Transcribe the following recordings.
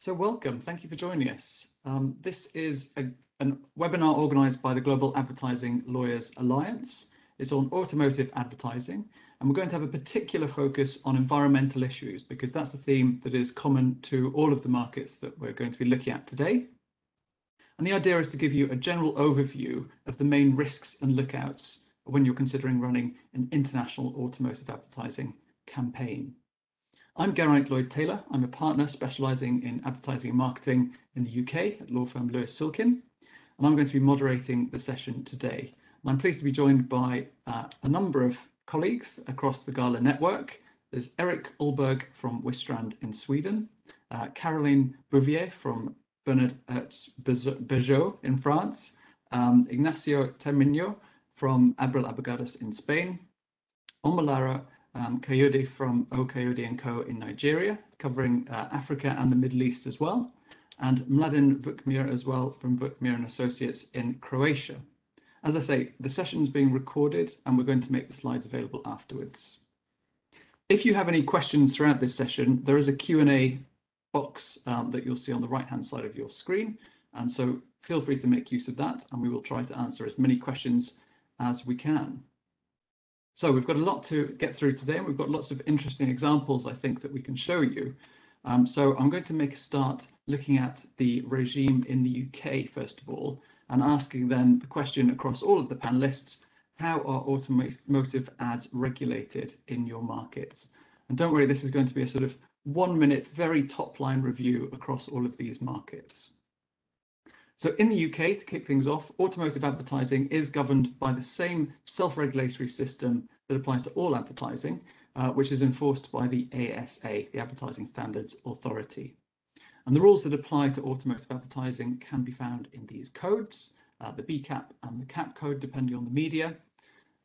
So welcome, thank you for joining us. Um, this is a, a webinar organised by the Global Advertising Lawyers Alliance. It's on automotive advertising, and we're going to have a particular focus on environmental issues because that's a theme that is common to all of the markets that we're going to be looking at today. And the idea is to give you a general overview of the main risks and lookouts when you're considering running an international automotive advertising campaign. I'm Geraint Lloyd Taylor. I'm a partner specialising in advertising and marketing in the UK at law firm Lewis Silkin, and I'm going to be moderating the session today. And I'm pleased to be joined by uh, a number of colleagues across the Gala network. There's Erik Ullberg from Wistrand in Sweden, uh, Caroline Bouvier from Bernard Béjot in France, um, Ignacio Temiño from Abril Abogados in Spain, Omolara um, Kayode from O Kayode & Co. in Nigeria, covering uh, Africa and the Middle East as well, and Mladen Vukmir as well from Vukmir and Associates in Croatia. As I say, the session is being recorded and we're going to make the slides available afterwards. If you have any questions throughout this session, there is a Q&A box um, that you'll see on the right-hand side of your screen. And so feel free to make use of that and we will try to answer as many questions as we can. So we've got a lot to get through today and we've got lots of interesting examples, I think, that we can show you. Um, so I'm going to make a start looking at the regime in the UK, first of all, and asking then the question across all of the panelists, how are automotive ads regulated in your markets? And don't worry, this is going to be a sort of one minute, very top line review across all of these markets. So in the UK, to kick things off, automotive advertising is governed by the same self-regulatory system that applies to all advertising, uh, which is enforced by the ASA, the Advertising Standards Authority. And the rules that apply to automotive advertising can be found in these codes, uh, the BCAP and the CAP code, depending on the media.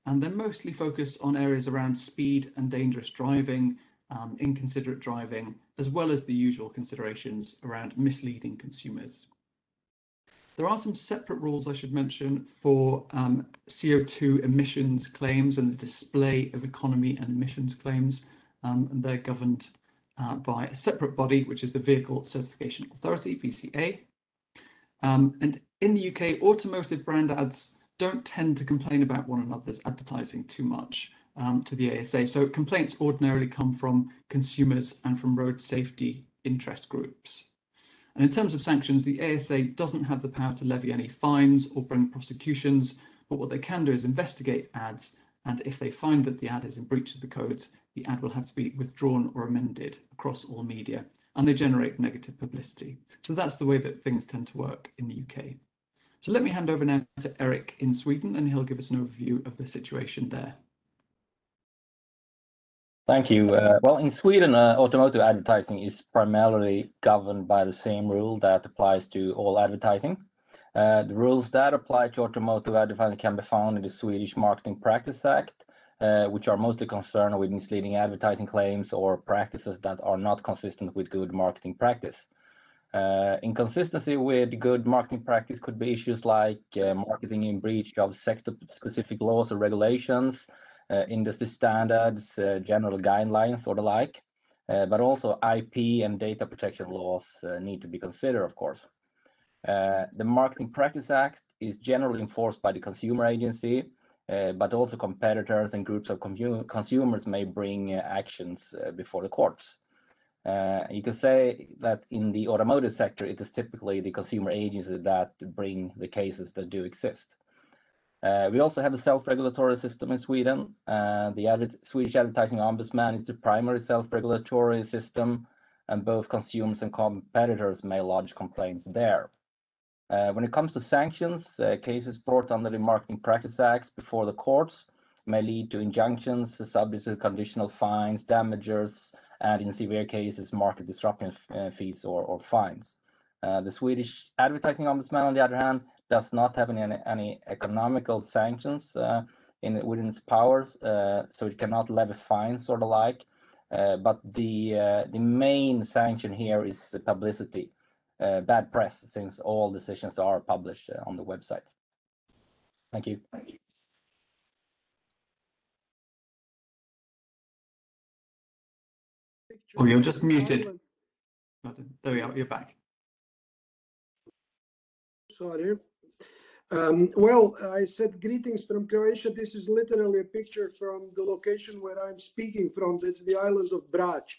And they're mostly focused on areas around speed and dangerous driving, um, inconsiderate driving, as well as the usual considerations around misleading consumers. There are some separate rules I should mention for um, CO2 emissions claims and the display of economy and emissions claims, um, and they're governed uh, by a separate body, which is the Vehicle Certification Authority, VCA. Um, and in the UK, automotive brand ads don't tend to complain about one another's advertising too much um, to the ASA. So complaints ordinarily come from consumers and from road safety interest groups. And in terms of sanctions, the ASA doesn't have the power to levy any fines or bring prosecutions, but what they can do is investigate ads. And if they find that the ad is in breach of the codes, the ad will have to be withdrawn or amended across all media, and they generate negative publicity. So that's the way that things tend to work in the UK. So let me hand over now to Erik in Sweden, and he'll give us an overview of the situation there. Thank you. Uh, well, in Sweden, uh, automotive advertising is primarily governed by the same rule that applies to all advertising. Uh, the rules that apply to automotive advertising can be found in the Swedish Marketing Practice Act, uh, which are mostly concerned with misleading advertising claims or practices that are not consistent with good marketing practice. Uh, inconsistency with good marketing practice could be issues like uh, marketing in breach of sector-specific laws or regulations, industry standards, uh, general guidelines or the like, uh, but also IP and data protection laws need to be considered, of course. the Marketing Practice Act is generally enforced by the consumer agency, uh, but also competitors and groups of consumers may bring uh, actions uh, before the courts. you can say that in the automotive sector, it is typically the consumer agency that bring the cases that do exist. Uh, we also have a self-regulatory system in Sweden. Uh, the Swedish Advertising Ombudsman is the primary self-regulatory system, and both consumers and competitors may lodge complaints there. Uh, when it comes to sanctions, cases brought under the Marketing Practice Act before the courts may lead to injunctions subject to conditional fines, damages, and in severe cases, market disruption fees or, fines. The Swedish Advertising Ombudsman, on the other hand, does not have any, any economical sanctions uh, in within its powers, uh, so it cannot levy fines or the like. Uh, but the uh, the main sanction here is publicity, uh, bad press, since all decisions are published uh, on the website. Thank you. Thank you. Oh, you're just muted. There we are, you're back. Sorry. Um, well, I said greetings from Croatia. This is literally a picture from the location where I'm speaking from. That's the island of Brač.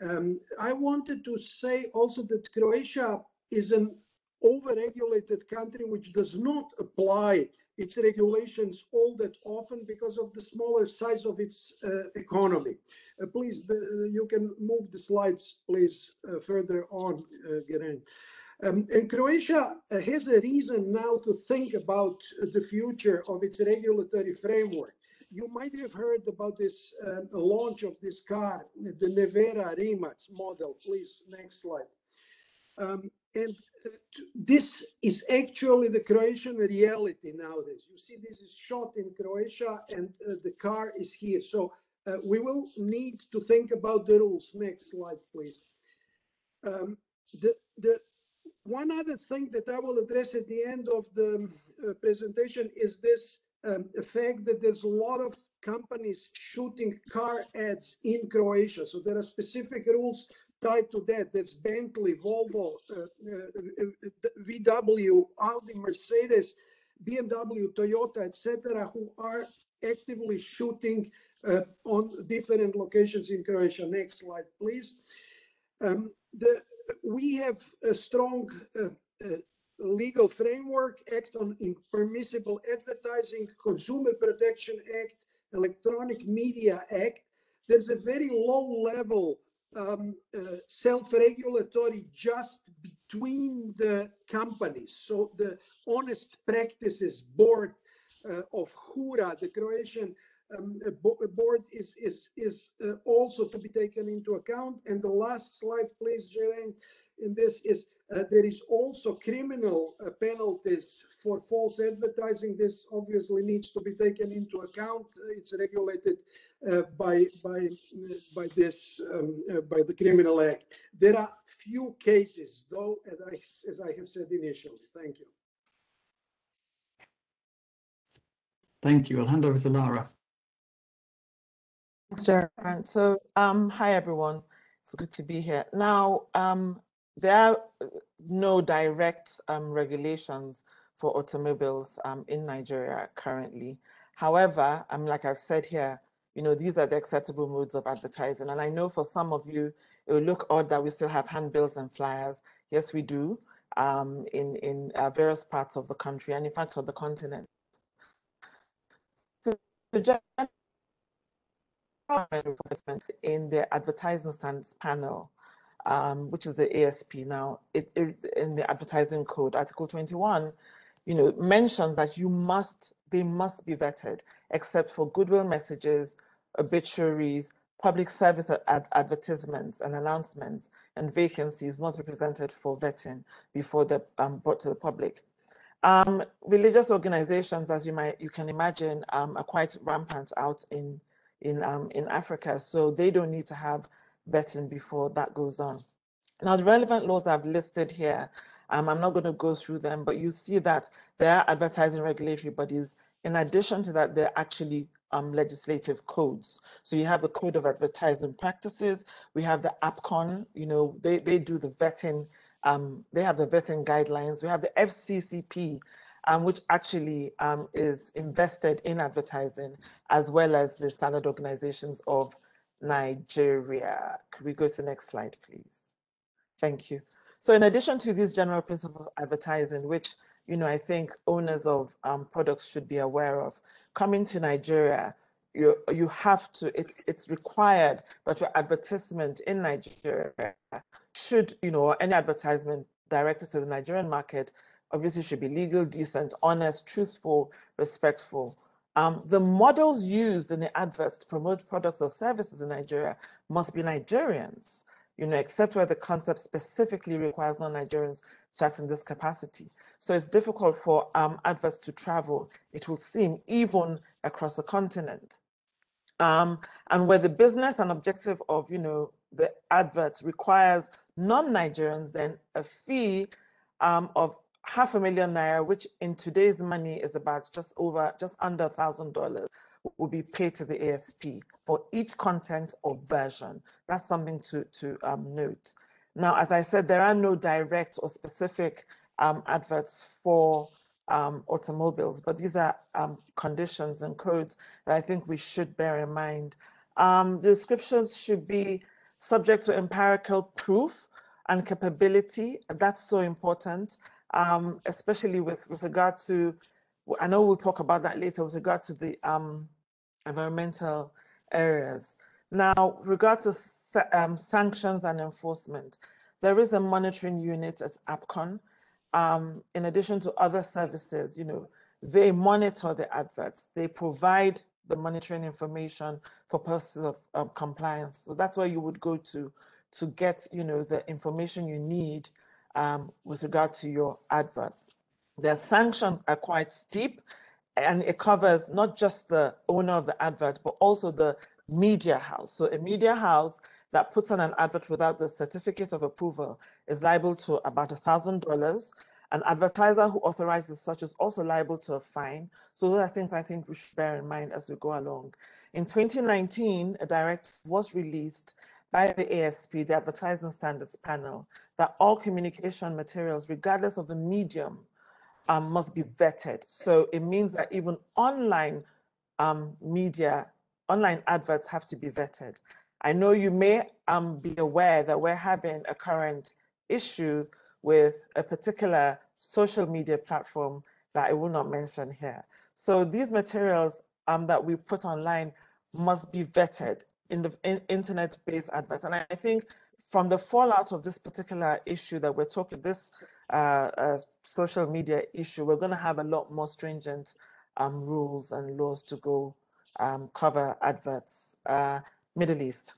Um, I wanted to say also that Croatia is an overregulated country which does not apply its regulations all that often because of the smaller size of its uh, economy. Uh, please, the, you can move the slides, please, uh, further on, uh, Geraint. Um, and Croatia uh, has a reason now to think about the future of its regulatory framework. You might have heard about this uh, launch of this car, the Nevera Rimac model. Please, next slide. Um, and uh, this is actually the Croatian reality nowadays. You see, this is shot in Croatia and uh, the car is here. So uh, we will need to think about the rules. Next slide, please. Um, the, the one other thing that I will address at the end of the uh, presentation is this um, fact that there's a lot of companies shooting car ads in Croatia. So there are specific rules tied to that. That's Bentley, Volvo, uh, uh, VW, Audi, Mercedes, BMW, Toyota, etc., who are actively shooting uh, on different locations in Croatia. Next slide, please. Um, the, we have a strong uh, uh, legal framework, Act on Impermissible Advertising, Consumer Protection Act, Electronic Media Act. There's a very low level um, uh, self-regulatory just between the companies. So the Honest Practices Board uh, of HURA, the Croatian um, board is is is uh, also to be taken into account. And the last slide, please, Geraint, in this is uh, there is also criminal uh, penalties for false advertising. This obviously needs to be taken into account. It's regulated uh, by by by this um, uh, by the criminal act. There are few cases, though, as I as I have said initially. Thank you. Thank you. I'll hand over to Lara. Thanks, Geraint. So, um, hi everyone. It's good to be here. Now, um, there are uh, no direct um, regulations for automobiles um, in Nigeria currently. However, I'm like I've said here, you know, these are the acceptable modes of advertising. And I know for some of you, it will look odd that we still have handbills and flyers. Yes, we do um, in, in uh, various parts of the country and in fact on the continent. So in the advertising standards panel, um, which is the ASP now, it, it, in the advertising code, Article 21, you know, mentions that you must, they must be vetted, except for goodwill messages, obituaries, public service ad advertisements and announcements, and vacancies must be presented for vetting before they're um, brought to the public. Um, religious organizations, as you might you can imagine, um, are quite rampant out in in um, in Africa, so they don't need to have vetting before that goes on. Now, the relevant laws I've listed here, um, I'm not going to go through them, but you see that there are advertising regulatory bodies. In addition to that, they're actually um, legislative codes. So you have the Code of Advertising Practices, we have the APCON, you know, they, they do the vetting, um, they have the vetting guidelines, we have the FCCP, um, which actually um, is invested in advertising, as well as the standard organizations of Nigeria. Could we go to the next slide, please? Thank you. So in addition to these general principles of advertising, which you know I think owners of um, products should be aware of, coming to Nigeria, you you have to it's it's required that your advertisement in Nigeria should you know any advertisement directed to the Nigerian market obviously should be legal, decent, honest, truthful, respectful. Um, the models used in the adverts to promote products or services in Nigeria must be Nigerians, you know, except where the concept specifically requires non-Nigerians to act in this capacity. So it's difficult for um, adverts to travel, it will seem, even across the continent. Um, and where the business and objective of, you know, the advert requires non-Nigerians, then a fee um, of half a million naira, which in today's money is about just over, just under a thousand dollars, will be paid to the ASP for each content or version. That's something to, to um, note. Now, as I said, there are no direct or specific um, adverts for um, automobiles, but these are um, conditions and codes that I think we should bear in mind. Um, the descriptions should be subject to empirical proof and capability. That's so important, um, especially with, with regard to, I know we'll talk about that later with regard to the um, environmental areas. Now, regard to um, sanctions and enforcement, there is a monitoring unit at APCON um, in addition to other services, you know, they monitor the adverts. They provide the monitoring information for purposes of um, compliance. So that's where you would go to to get, you know, the information you need um, with regard to your adverts. Their sanctions are quite steep and it covers not just the owner of the advert, but also the media house. So a media house that puts on an advert without the certificate of approval is liable to about a $1,000. An advertiser who authorizes such is also liable to a fine. So those are things I think we should bear in mind as we go along. In 2019, a directive was released by the ASP, the Advertising Standards Panel, that all communication materials, regardless of the medium, um, must be vetted. So it means that even online um, media, online adverts have to be vetted. I know you may um, be aware that we're having a current issue with a particular social media platform that I will not mention here. So these materials um, that we put online must be vetted in the in internet-based adverts. And I think from the fallout of this particular issue that we're talking, this uh, uh, social media issue, we're going to have a lot more stringent um, rules and laws to go um, cover adverts. Uh, Middle East.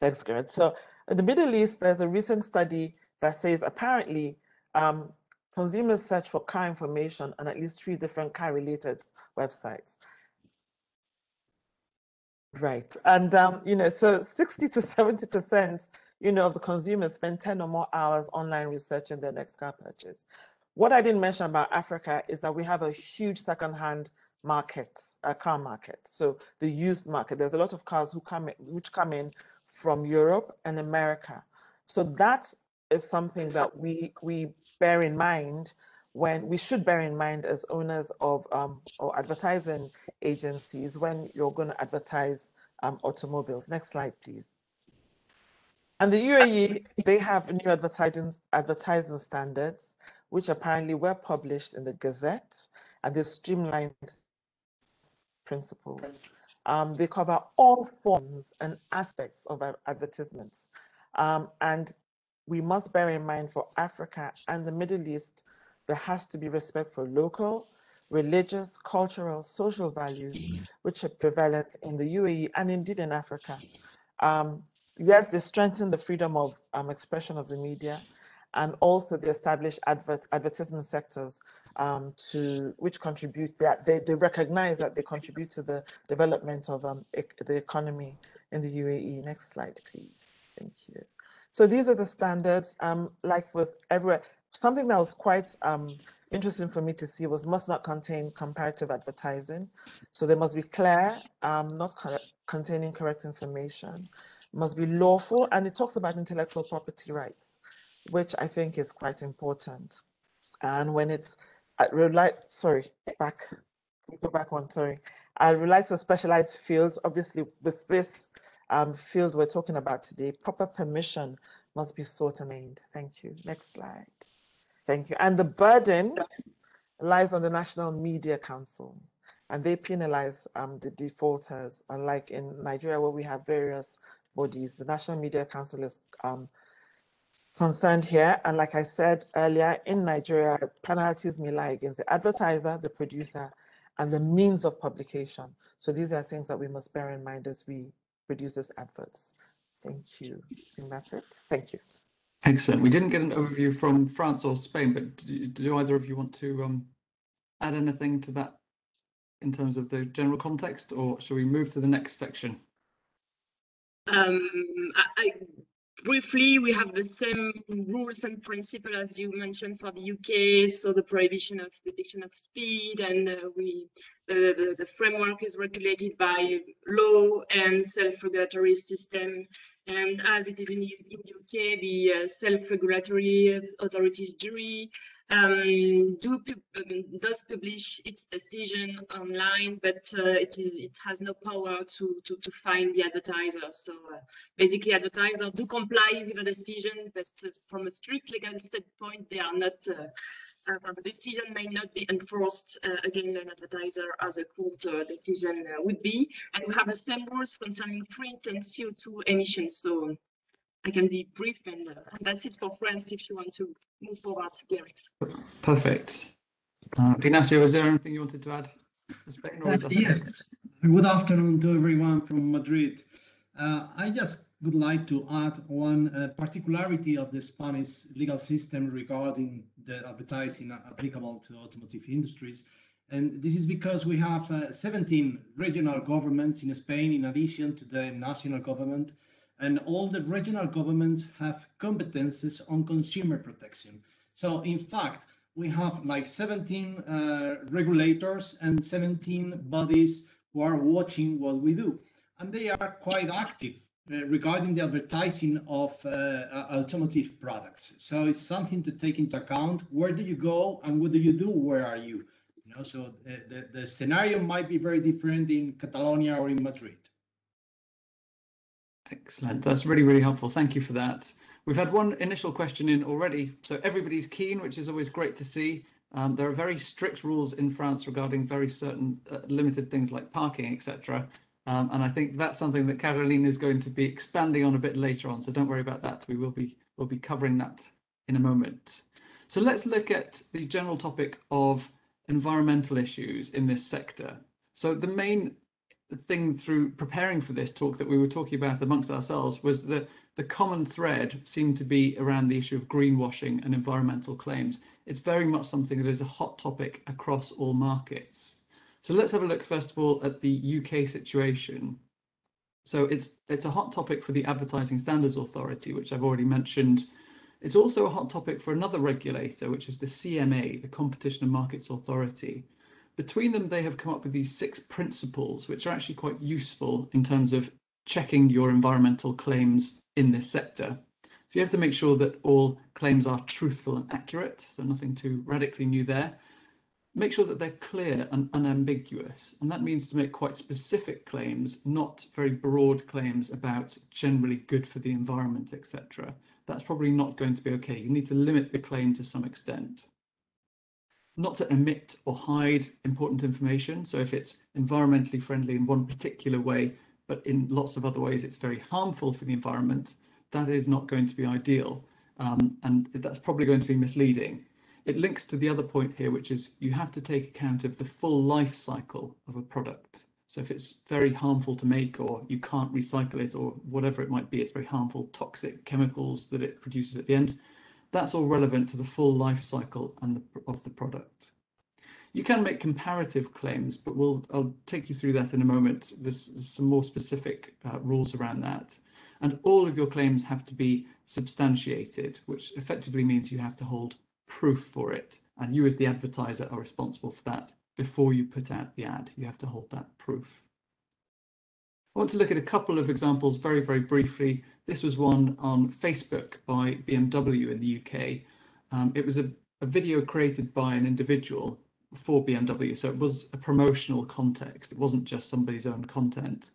Thanks, Garrett. So in the Middle East, there's a recent study that says apparently um, consumers search for car information on at least three different car-related websites. Right, and um, you know, so 60 to 70 percent, you know, of the consumers spend 10 or more hours online researching their next car purchase. What I didn't mention about Africa is that we have a huge second-hand market, a car market. So the used market, there's a lot of cars who come in, which come in from Europe and America. So that is something that we we bear in mind when we should bear in mind as owners of um, or advertising agencies when you're going to advertise um, automobiles. Next slide, please. And the UAE, they have new advertising advertising standards, which apparently were published in the Gazette, and they've streamlined principles. Um, they cover all forms and aspects of advertisements. Um, and we must bear in mind for Africa and the Middle East, there has to be respect for local, religious, cultural, social values, which are prevalent in the UAE and indeed in Africa. Um, yes, they strengthen the freedom of um, expression of the media, and also the established advert, advertisement sectors um, to which contribute that they, they recognize that they contribute to the development of um, e the economy in the UAE. Next slide, please. Thank you. So these are the standards. Um, like with everywhere, something that was quite um, interesting for me to see was must not contain comparative advertising. So they must be clear, um, not co containing correct information, must be lawful, and it talks about intellectual property rights which I think is quite important. And when it's I rely, sorry, back, go back one, sorry. I realize to specialized fields, obviously with this um, field we're talking about today, proper permission must be sought and made. Thank you. Next slide. Thank you. And the burden lies on the National Media Council and they penalize um, the defaulters, unlike in Nigeria where we have various bodies. The National Media Council is um, concerned here. And like I said earlier, in Nigeria, penalties may lie against the advertiser, the producer, and the means of publication. So these are things that we must bear in mind as we produce these adverts. Thank you. I think that's it. Thank you. Excellent. We didn't get an overview from France or Spain, but do, do either of you want to um, add anything to that in terms of the general context, or shall we move to the next section? Um, I, I briefly, we have the same rules and principle as you mentioned for the UK. So the prohibition of depiction of speed, and uh, we the, the, the framework is regulated by law and self-regulatory system And as it is in, in the UK, the uh, self-regulatory authorities jury um, do um, does publish its decision online, but uh, it is it has no power to to, to find the advertiser. So uh, basically, advertisers do comply with the decision, but uh, from a strict legal standpoint, they are not. The decision may not be enforced uh, against an advertiser as a court uh, decision uh, would be. And we have the same rules concerning print and CO2 emissions. So I can be brief and, uh, that's it for France if you want to move forward, Gareth. Perfect. Uh, Ignacio, is there anything you wanted to add? Uh, Yes. Good afternoon to everyone from Madrid. Uh, I just would like to add one uh, particularity of the Spanish legal system regarding the advertising applicable to automotive industries. And this is because we have uh, 17 regional governments in Spain in addition to the national government. And all the regional governments have competences on consumer protection. So in fact, we have like 17 uh, regulators and 17 bodies who are watching what we do. And they are quite active regarding the advertising of uh, uh, automotive products. So it's something to take into account. Where do you go and what do you do? Where are you? You know, so the, the, the scenario might be very different in Catalonia or in Madrid. Excellent. That's really, really helpful. Thank you for that. We've had one initial question in already. So everybody's keen, which is always great to see. Um, there are very strict rules in France regarding very certain uh, limited things like parking, etc. Um, and I think that's something that Caroline is going to be expanding on a bit later on. So don't worry about that. We will be we'll be covering that in a moment. So let's look at the general topic of environmental issues in this sector. So the main thing through preparing for this talk that we were talking about amongst ourselves was that the common thread seemed to be around the issue of greenwashing and environmental claims. It's very much something that is a hot topic across all markets. So let's have a look first of all at the UK situation. So it's it's a hot topic for the Advertising Standards Authority, which I've already mentioned. It's also a hot topic for another regulator, which is the CMA, the Competition and Markets Authority. Between them, they have come up with these six principles, which are actually quite useful in terms of checking your environmental claims in this sector. So you have to make sure that all claims are truthful and accurate, so nothing too radically new there. Make sure that they're clear and unambiguous, and that means to make quite specific claims, not very broad claims about generally good for the environment, etc. That's probably not going to be okay. You need to limit the claim to some extent not to omit or hide important information. So if it's environmentally friendly in one particular way, but in lots of other ways it's very harmful for the environment, that is not going to be ideal. Um, and that's probably going to be misleading. It links to the other point here, which is you have to take account of the full life cycle of a product. So if it's very harmful to make or you can't recycle it or whatever it might be, it's very harmful, toxic chemicals that it produces at the end, that's all relevant to the full life cycle and the, of the product. You can make comparative claims, but we'll I'll take you through that in a moment. There's, there's some more specific uh, rules around that. And all of your claims have to be substantiated, which effectively means you have to hold proof for it. And you as the advertiser are responsible for that before you put out the ad. You have to hold that proof. I want to look at a couple of examples very, very briefly. This was one on Facebook by BMW in the UK. Um, it was a, a, video created by an individual for BMW, so it was a promotional context. It wasn't just somebody's own content.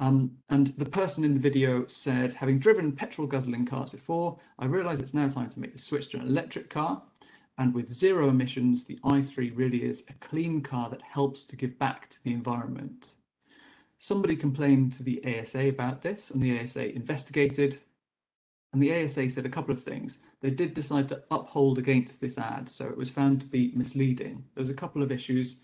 Um, and the person in the video said, having driven petrol guzzling cars before, I realise it's now time to make the switch to an electric car. And with zero emissions, the i3 really is a clean car that helps to give back to the environment. Somebody complained to the ASA about this, and the ASA investigated. And the ASA said a couple of things. They did decide to uphold against this ad, so it was found to be misleading. There was a couple of issues.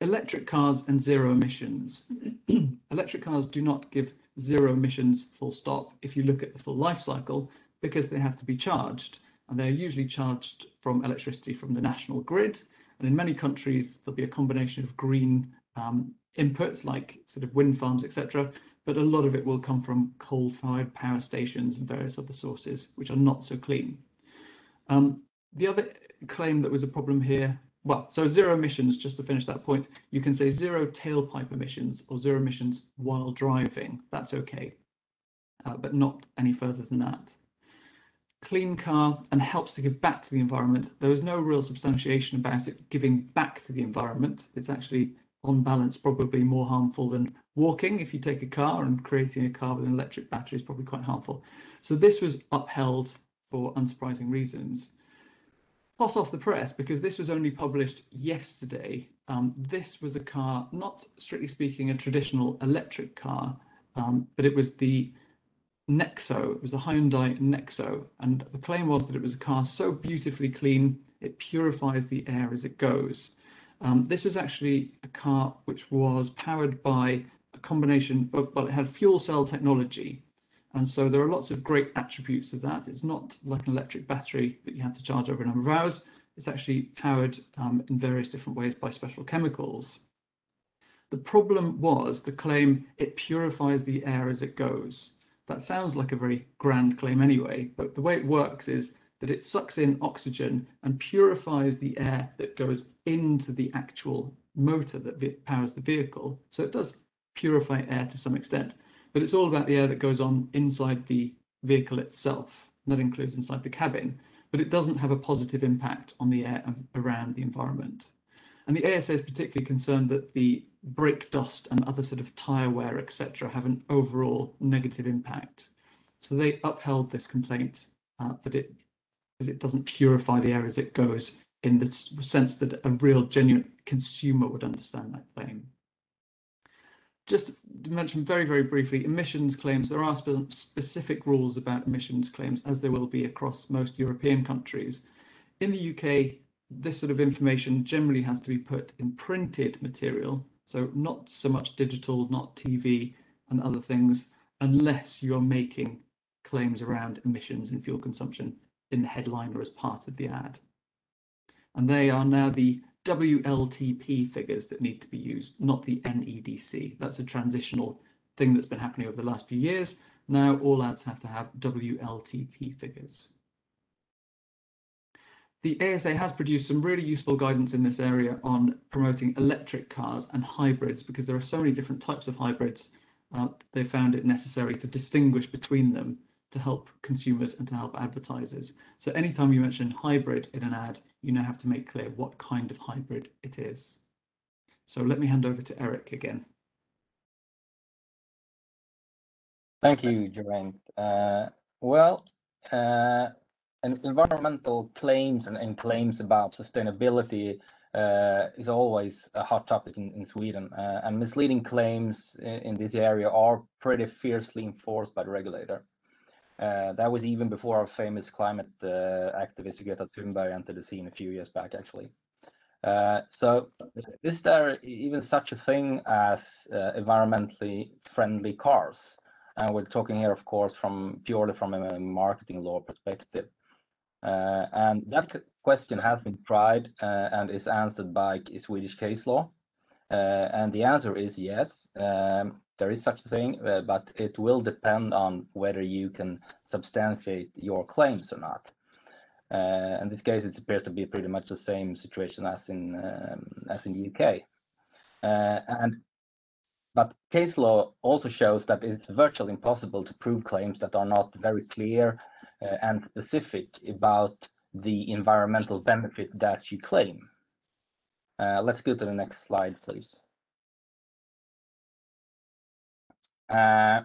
Electric cars and zero emissions. Electric cars do not give zero emissions full stop if you look at the full life cycle because they have to be charged and they're usually charged from electricity from the national grid. And in many countries, there'll be a combination of green um, inputs like sort of wind farms, etc. But a lot of it will come from coal-fired power stations and various other sources, which are not so clean. Um, the other claim that was a problem here, well, so zero emissions, just to finish that point, you can say zero tailpipe emissions or zero emissions while driving. That's okay. uh, but not any further than that. Clean car and helps to give back to the environment. There was no real substantiation about it giving back to the environment. It's actually on balance probably more harmful than walking. If you take a car and creating a car with an electric battery is probably quite harmful. So this was upheld for unsurprising reasons. Hot off the press, because this was only published yesterday. Um, this was a car, not strictly speaking, a traditional electric car, um, but it was the Nexo. It was a Hyundai Nexo. And the claim was that it was a car so beautifully clean, it purifies the air as it goes. Um, this was actually a car which was powered by a combination, of, well, it had fuel cell technology. And so there are lots of great attributes of that. It's not like an electric battery that you have to charge over a number of hours. It's actually powered um, in various different ways by special chemicals. The problem was the claim it purifies the air as it goes. That sounds like a very grand claim anyway, but the way it works is that it sucks in oxygen and purifies the air that goes into the actual motor that powers the vehicle. So it does purify air to some extent but it's all about the air that goes on inside the vehicle itself. That includes inside the cabin, but it doesn't have a positive impact on the air around the environment. And the ASA is particularly concerned that the brake dust and other sort of tire wear, etc., have an overall negative impact. So they upheld this complaint, uh, but it but it doesn't purify the air as it goes in the sense that a real genuine consumer would understand that claim just to mention very, very briefly, emissions claims, there are spe specific rules about emissions claims, as there will be across most European countries. In the UK, this sort of information generally has to be put in printed material, so not so much digital, not TV and other things, unless you're making claims around emissions and fuel consumption in the headline or as part of the ad. And they are now the WLTP figures that need to be used, not the NEDC. That's a transitional thing that's been happening over the last few years. Now all ads have to have WLTP figures. The ASA has produced some really useful guidance in this area on promoting electric cars and hybrids because there are so many different types of hybrids. Uh, they found it necessary to distinguish between them to help consumers and to help advertisers. So anytime you mention hybrid in an ad, you now have to make clear what kind of hybrid it is. So let me hand over to Erik again. Thank you, Geraint. Uh, well, uh, environmental claims and, and, claims about sustainability uh, is always a hot topic in, in Sweden, uh, and misleading claims in, in, this area are pretty fiercely enforced by the regulator. Uh, that was even before our famous climate uh, activist Greta Thunberg entered the scene a few years back, actually. Uh, so, is there even such a thing as uh, environmentally friendly cars? And we're talking here, of course, from purely from a marketing law perspective. Uh, and that question has been tried uh, and is answered by Swedish case law. and the answer is yes. Um, there is such a thing, uh, but it will depend on whether you can substantiate your claims or not. Uh, in this case, it appears to be pretty much the same situation as in um, as in the UK. Uh, and but case law also shows that it's virtually impossible to prove claims that are not very clear uh, and specific about the environmental benefit that you claim. Uh, let's go to the next slide, please. Uh,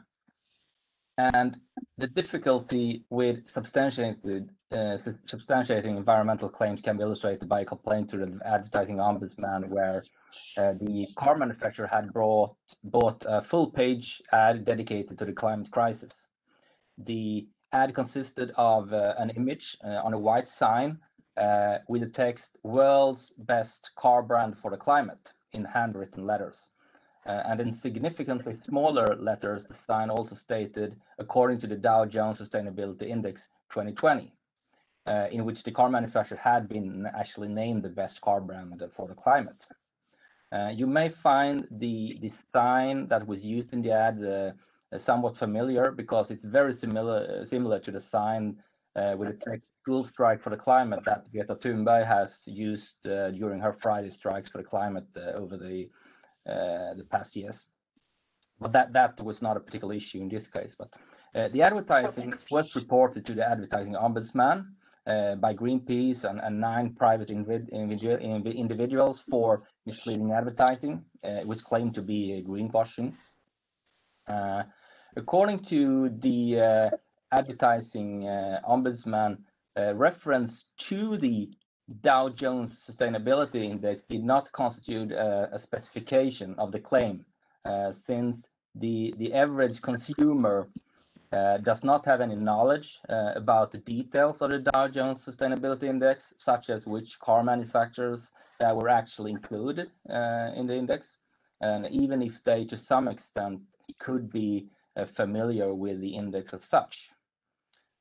and the difficulty with substantiating, uh, substantiating environmental claims can be illustrated by a complaint to the advertising ombudsman where uh, the car manufacturer had brought, bought a full page ad dedicated to the climate crisis. The ad consisted of uh, an image uh, on a white sign uh, with the text world's best car brand for the climate in handwritten letters. Uh, and in significantly smaller letters, the sign also stated, according to the Dow Jones Sustainability Index 2020, uh, in which the car manufacturer had been actually named the best car brand for the climate. Uh, you may find the, the sign that was used in the ad uh, somewhat familiar because it's very similar, similar to the sign uh, with the text school strike for the climate that Greta Thunberg has used uh, during her Friday strikes for the climate over the uh, the past years. But that that was not a particular issue in this case. But Uh, the advertising was reported to the advertising ombudsman uh, by Greenpeace and, and nine private individual, individuals for misleading advertising. Uh, it was claimed to be a greenwashing. Uh, according to the uh, advertising uh, ombudsman, reference to the Dow Jones Sustainability Index did not constitute a specification of the claim, since the, the average consumer uh, does not have any knowledge uh, about the details of the Dow Jones Sustainability Index, such as which car manufacturers uh, were actually included uh, in the index, and even if they, to some extent, could be uh, familiar with the index as such.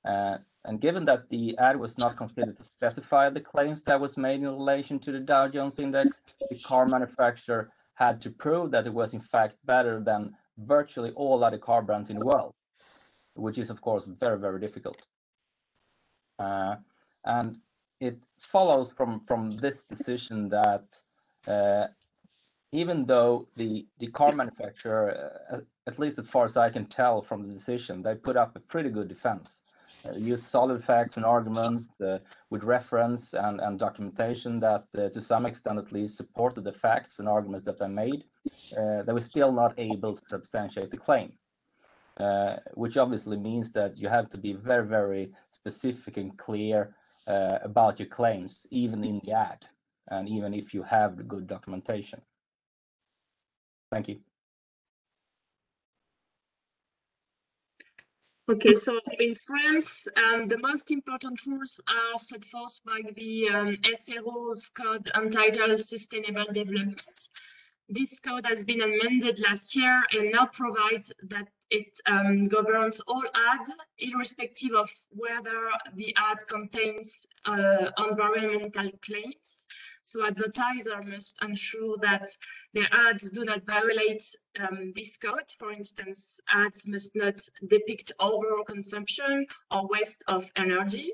Uh, and given that the ad was not considered to specify the claims that was made in relation to the Dow Jones Index, the car manufacturer had to prove that it was in fact better than virtually all other car brands in the world which is of course very, very difficult. Uh, and it follows from, from this decision that uh, even though the, the car manufacturer, uh, at least as far as I can tell from the decision, they put up a pretty good defense. Use solid facts and arguments uh, with reference and, and documentation that uh, to some extent at least supported the facts and arguments that I made, uh, they were still not able to substantiate the claim. Which obviously means that you have to be very, very specific and clear uh, about your claims, even in the ad, and even if you have good documentation. Thank you. Okay, so in France, um, the most important rules are set forth by the um, SRO's code entitled Sustainable Development. This code has been amended last year and now provides that it um, governs all ads, irrespective of whether the ad contains uh, environmental claims. So advertisers must ensure that their ads do not violate um, this code. For instance, ads must not depict overconsumption or waste of energy.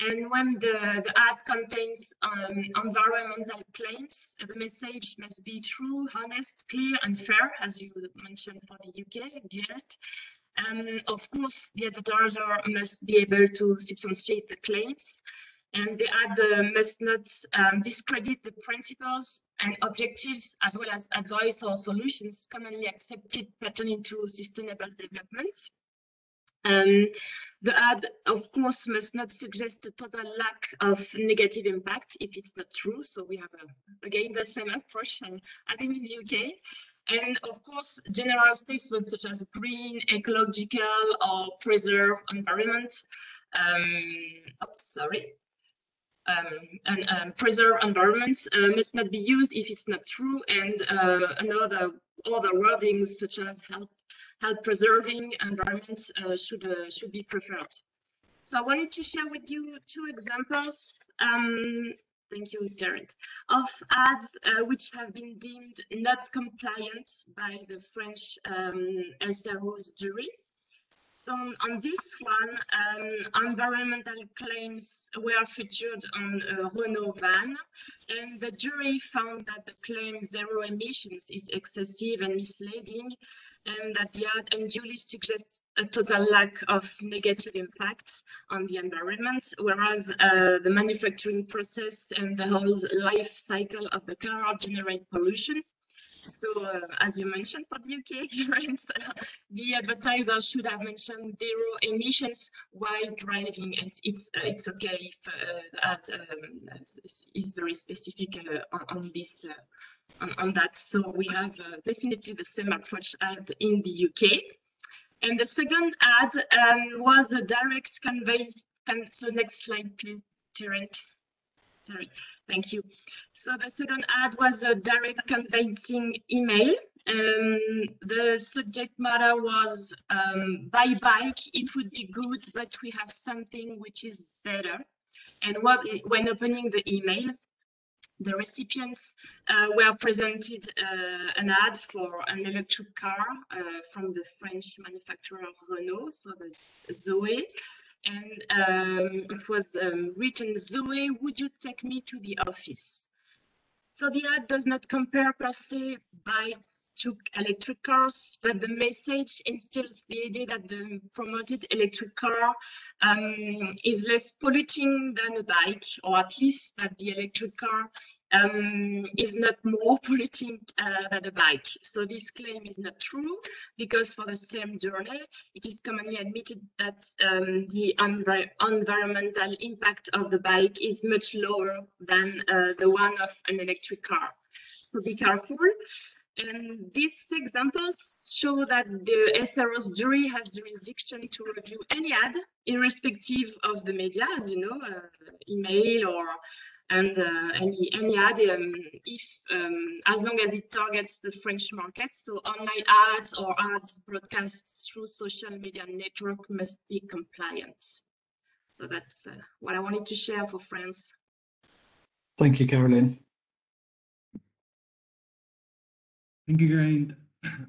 And when the, the ad contains um, environmental claims, the message must be true, honest, clear, and fair, as you mentioned for the UK, Janet. And of course, the advertiser must be able to substantiate the claims. And the ad must not um, discredit the principles and objectives, as well as advice or solutions commonly accepted pertaining to sustainable development. Um, the ad, of course, must not suggest a total lack of negative impact if it's not true. So we have, a, uh, again, the same approach uh, in the UK. And of course, general statements such as green, ecological, or preserve environment. Um, oh, sorry. Um, and um, preserve environments uh, must not be used if it's not true. And uh, another other wordings such as help help preserving environment uh, should uh, should be preferred. So I wanted to share with you two examples. Um, thank you, Jared, of ads uh, which have been deemed not compliant by the French um, SRO's jury. So on this one, um, environmental claims were featured on a Renault van, and the jury found that the claim zero emissions is excessive and misleading, and that the ad unduly suggests a total lack of negative impacts on the environment, whereas uh, the manufacturing process and the whole life cycle of the car generate pollution. So uh, as you mentioned for the UK, uh, the advertiser should have mentioned zero emissions while driving, and it's uh, it's okay if uh, the ad um, is very specific uh, on, on, this uh, on, on, that. So we have definitely the same approach as in the UK. And the second ad um, was a direct convey. So next slide, please, Terence. Sorry, thank you. So the second ad was a direct convincing email. Um, the subject matter was um, buy bike, it would be good, but we have something which is better. And what, when opening the email, the recipients uh, were presented uh, an ad for an electric car uh, from the French manufacturer Renault, so the Zoe and um, it was um, written, Zoe, would you take me to the office? So the ad does not compare per se bikes to electric cars, but the message instills the idea that the promoted electric car um, is less polluting than a bike, or at least that the electric car um, is not more polluting uh, than a bike. So this claim is not true because for the same journey, it is commonly admitted that um, the envir environmental impact of the bike is much lower than uh, the one of an electric car. So be careful. And these examples show that the SRO's jury has jurisdiction to review any ad, irrespective of the media, as you know, uh, email or and uh, any any ad um, if um, as long as it targets the French market. So online ads or ads broadcast through social media network must be compliant. So that's uh, what I wanted to share for France. Thank you, Caroline. Thank you, Geraint.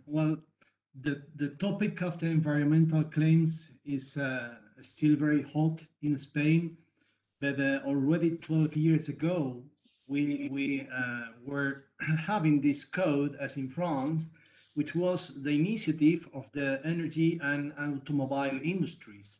Well, the, the topic of the environmental claims is uh, still very hot in Spain but uh, already 12 years ago, we, we uh, were having this code as in France, which was the initiative of the energy and automobile industries.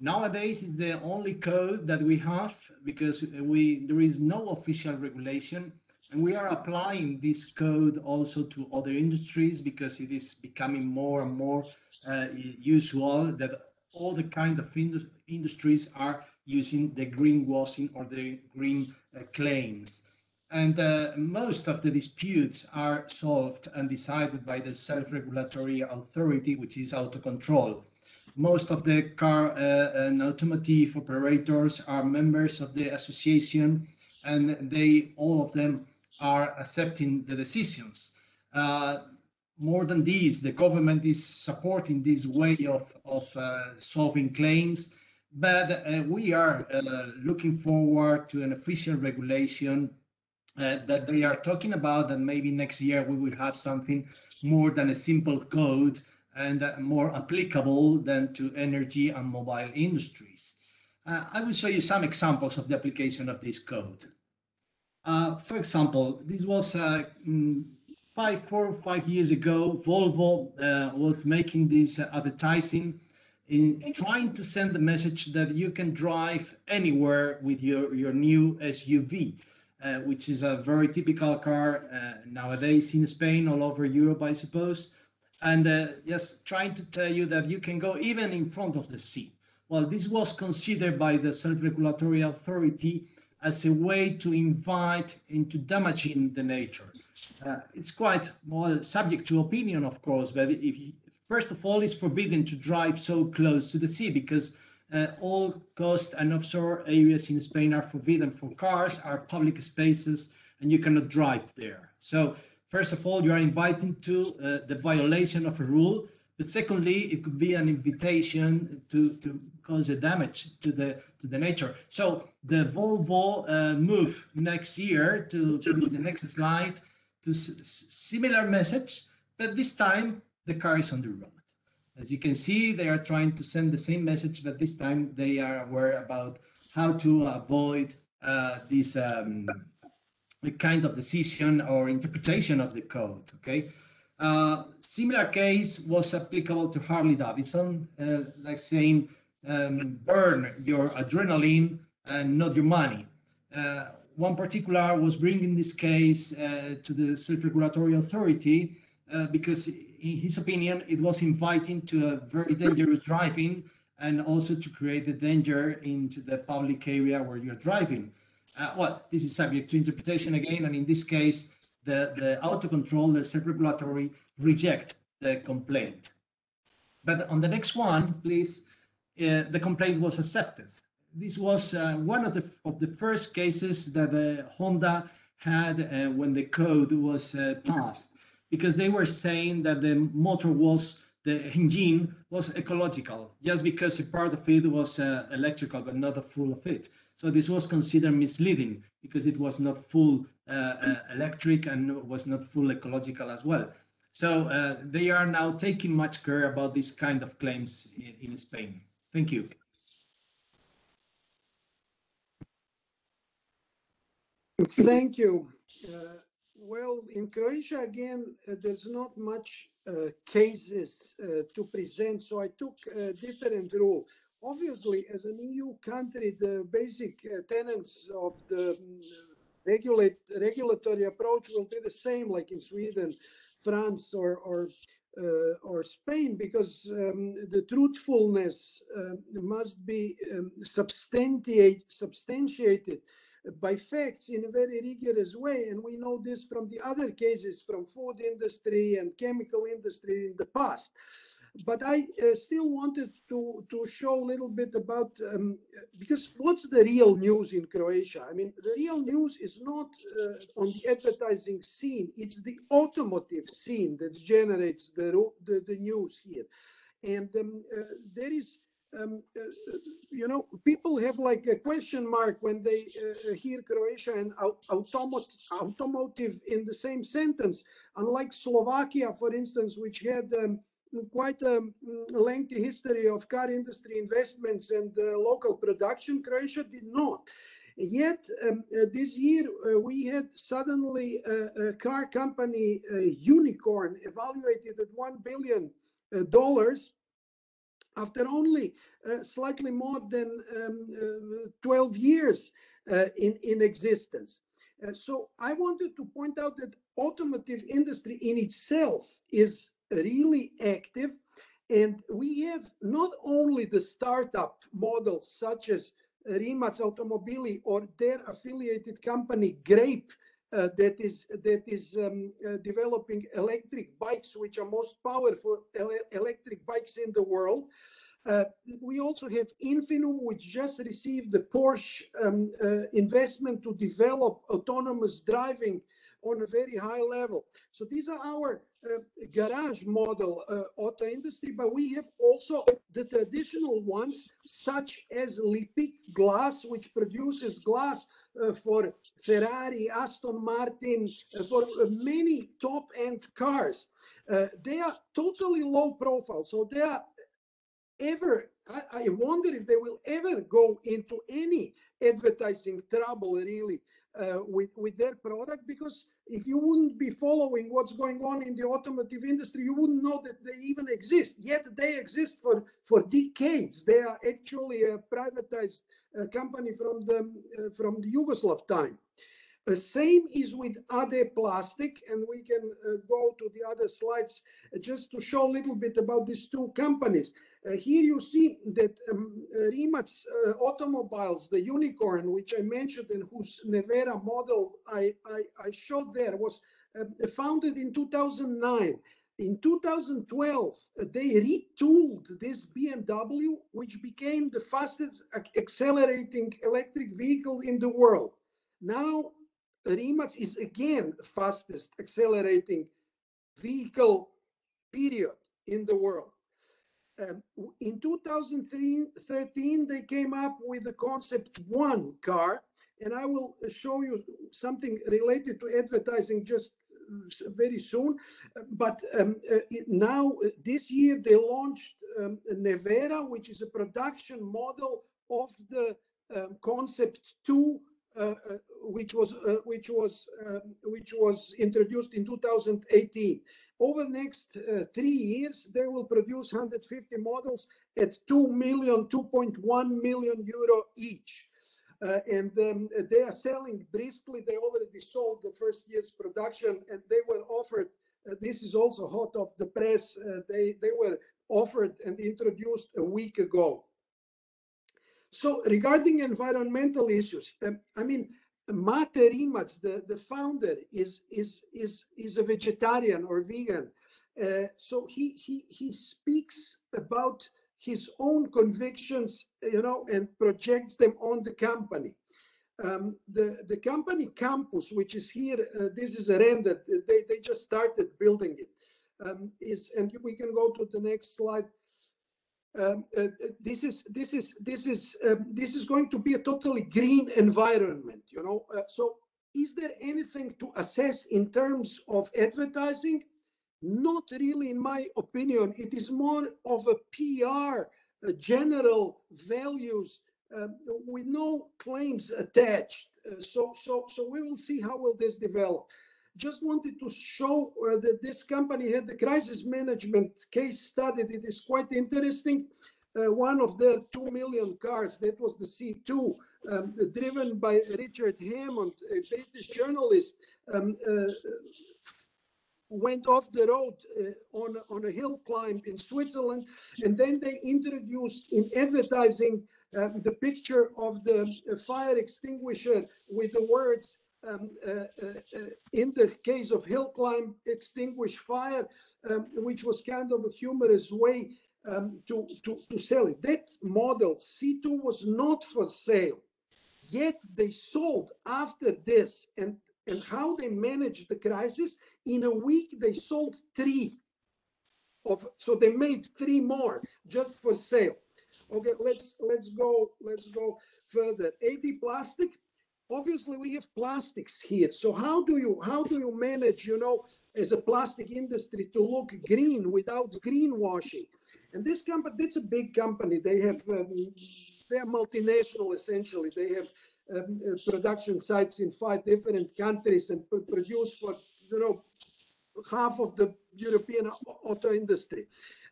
Nowadays, it's the only code that we have because we there is no official regulation, and we are applying this code also to other industries because it is becoming more and more uh, usual that all the kind of indus industries are using the greenwashing or the green uh, claims. And uh, most of the disputes are solved and decided by the self-regulatory authority, which is Autocontrol. Most of the car uh, and automotive operators are members of the association, and they all of them are accepting the decisions. Uh, more than this, the government is supporting this way of, of uh, solving claims but uh, we are uh, looking forward to an official regulation uh, that they are talking about, and maybe next year we will have something more than a simple code and more applicable than to energy and mobile industries. Uh, I will show you some examples of the application of this code. Uh, for example, this was uh, mm, five, four five years ago, Volvo was making this advertising in trying to send the message that you can drive anywhere with your, your new SUV, uh, which is a very typical car uh, nowadays in Spain, all over Europe, I suppose. And uh, just trying to tell you that you can go even in front of the sea. Well, this was considered by the self-regulatory authority as a way to invite into damaging the nature. Uh, it's quite well subject to opinion, of course, but if First of all, it's forbidden to drive so close to the sea because uh, all coast and offshore areas in Spain are forbidden for cars, are public spaces, and you cannot drive there. So first of all, you are inviting to uh, the violation of a rule. But secondly, it could be an invitation to, to cause a damage to the to the nature. So the Volvo uh, move next year to, to the next slide to similar message, but this time the car is on the road. As you can see, they are trying to send the same message, but this time they are aware about how to avoid uh, this um, kind of decision or interpretation of the code, okay? Uh, similar case was applicable to Harley Davidson, uh, like saying, um, burn your adrenaline and not your money. Uh, one particular was bringing this case uh, to the self-regulatory authority uh, because in his opinion, it was inviting to a very dangerous driving and also to create the danger into the public area where you're driving. Uh, well, this is subject to interpretation again, and in this case, the, the Autocontrol, the self-regulatory, reject the complaint. But on the next one, please, uh, the complaint was accepted. This was uh, one of the, of the first cases that uh, Honda had uh, when the code was uh, passed because they were saying that the motor was the engine was ecological just because a part of it was uh, electrical but not a full of it. So this was considered misleading because it was not full uh, uh, electric and was not full ecological as well. So uh, they are now taking much care about this kind of claims in, in spain. Thank you. Thank you. Uh, well, in Croatia, again, uh, there's not much uh, cases uh, to present, so I took a different rule. Obviously, as an EU country, the basic uh, tenets of the mm, regulate, regulatory approach will be the same like in Sweden, France, or, or uh, or Spain because um, the truthfulness uh, must be um, substantiate, substantiated by facts in a very rigorous way. And we know this from the other cases from food industry and chemical industry in the past. But I uh, still wanted to, to show a little bit about, um, because what's the real news in Croatia? I mean, the real news is not uh, on the advertising scene, it's the automotive scene that generates the, the, the news here. And um, uh, there is um, uh, you know, people have like a question mark when they uh, hear Croatia and automotive, automotive in the same sentence. Unlike Slovakia, for instance, which had um, quite a lengthy history of car industry investments and uh, local production, Croatia did not. Yet um, uh, this year uh, we had suddenly a, a car company, Unicorn, evaluated at one billion dollars after only uh, slightly more than um, uh, 12 years uh, in, in existence. so I wanted to point out that automotive industry in itself is really active and we have not only the startup models such as Rimac Automobili or their affiliated company Greyp uh, that is that is um, uh, developing electric bikes, which are most powerful ele electric bikes in the world. Uh, we also have Infinum, which just received the Porsche um, uh, investment to develop autonomous driving on a very high level. So these are our garage model uh, auto industry, but we have also the traditional ones, such as Lipik Glas, which produces glass uh, for Ferrari, Aston Martin, uh, for many top-end cars. they are totally low profile, so they are ever, I, I wonder if they will ever go into any advertising trouble really uh, with, with their product because if you wouldn't be following what's going on in the automotive industry, you wouldn't know that they even exist. Yet they exist for, for decades. They are actually a privatized uh, company from the, uh, from the Yugoslav time. The same is with AD Plastik, and we can uh, go to the other slides uh, just to show a little bit about these two companies. Uh, here you see that um, Rimac uh, automobiles, the unicorn, which I mentioned and whose Nevera model I, I, I showed there, was uh, founded in 2009. In 2012, uh, they retooled this BMW, which became the fastest accelerating electric vehicle in the world. Now Rimac is again fastest accelerating vehicle period in the world. Um, in 2013, they came up with the concept one car, and I will show you something related to advertising just uh, very soon. But um, uh, now, this year, they launched um, Nevera, which is a production model of the um, concept two uh, which was uh, which was um, which was introduced in 2018. Over the next three years, they will produce 150 models at 2 million, 2.1 million euro each. Uh, and um, they are selling briskly. They already sold the first year's production, and they were offered. Uh, this is also hot off the press. Uh, they they were offered and introduced a week ago. So regarding environmental issues, um, I mean, Mate Rimac, the, the founder, is, is, is, is a vegetarian or vegan. Uh, so he, he, he speaks about his own convictions, you know, and projects them on the company. Um, the, the company campus, which is here, uh, this is a render, they, they just started building it. Um, is and we can go to the next slide um, uh, uh, this is this is this is um, this is going to be a totally green environment you know uh, so is there anything to assess in terms of advertising not really in my opinion it is more of a pr a general values uh, with no claims attached. Uh, so, so, so we will see how will this develop. Just wanted to show uh, that this company had the crisis management case study. It is quite interesting. Uh, one of the two million cars, that was the C2, um, driven by Richard Hammond, a British journalist, um, uh, went off the road uh, on, on a hill climb in Switzerland. And then they introduced in advertising um, the picture of the fire extinguisher with the words, um, uh, uh, uh in the case of hill climb, extinguish fire, um, which was kind of a humorous way um, to, to, to sell it. That model, C2, was not for sale. Yet they sold after this and, and how they managed the crisis. In a week, they sold three of, so they made three more just for sale. Okay, let's let's go let's go further. AD Plastik. Obviously, we have plastics here. So how do you how do you manage, you know, as a plastic industry to look green without greenwashing? And this company, that's a big company. They have um, they are multinational essentially. They have um, uh, production sites in five different countries and produce for you know half of the European auto industry.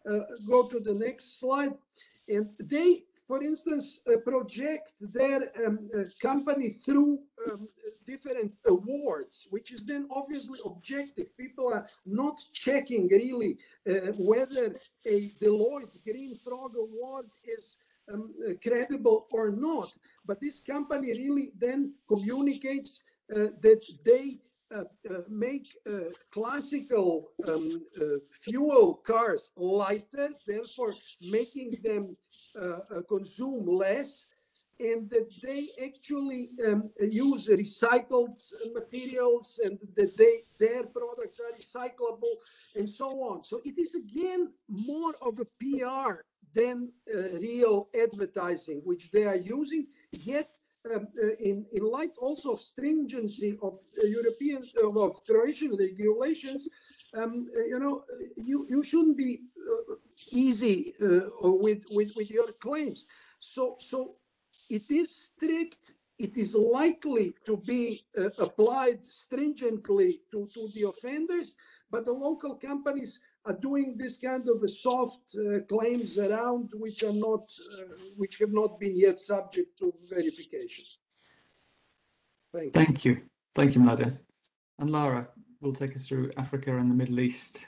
Uh, go to the next slide. And they, for instance, uh, project their um, uh, company through um, different awards, which is then obviously objective. People are not checking really uh, whether a Deloitte Green Frog Award is um, uh, credible or not. But this company really then communicates uh, that they make uh, classical um, fuel cars lighter, therefore making them consume less, and that they actually um, use recycled materials and that they their products are recyclable and so on. So it is again more of a PR than uh, real advertising, which they are using. Yet um, uh, in, in light also of stringency of uh, European, uh, of Croatian regulations, um, you know, you, you shouldn't be easy with, with, with your claims. So, so it is strict it is likely to be uh, applied stringently to, to the offenders, but the local companies are doing this kind of a soft uh, claims around which are not, uh, which have not been yet subject to verification. Thank you. Thank you. Thank you, Mladen. And Lara will take us through Africa and the Middle East.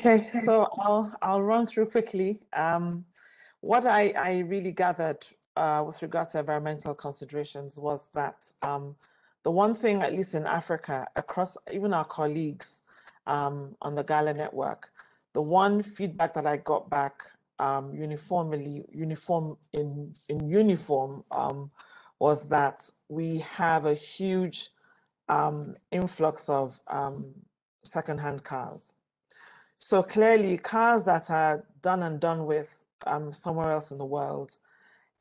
Okay, so I'll I'll run through quickly. Um, what I, I really gathered uh, with regard to environmental considerations was that um, the one thing, at least in Africa, across even our colleagues um, on the GALA network, the one feedback that I got back um, uniformly, uniform in in uniform, um, was that we have a huge um, influx of um, secondhand cars. So clearly, cars that are done and done with um, somewhere else in the world